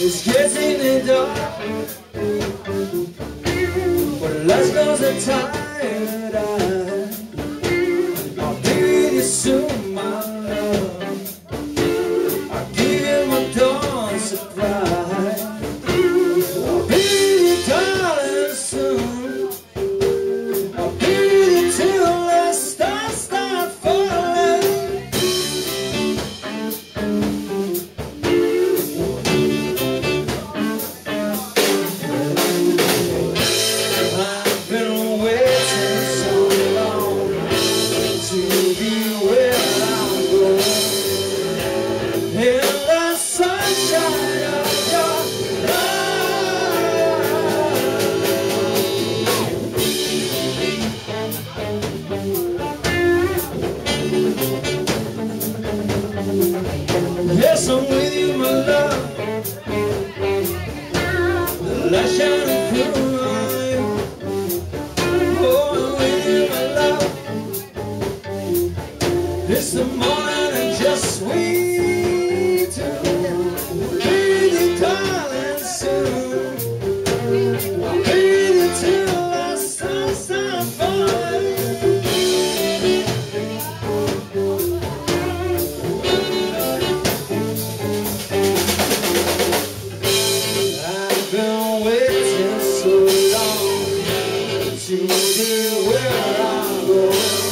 It's getting in the dark But lust knows the time. Yes, I'm with you, my love. The light shining through my eyes. Oh, I'm with you, my love. It's the morning. She'll be where I'm going.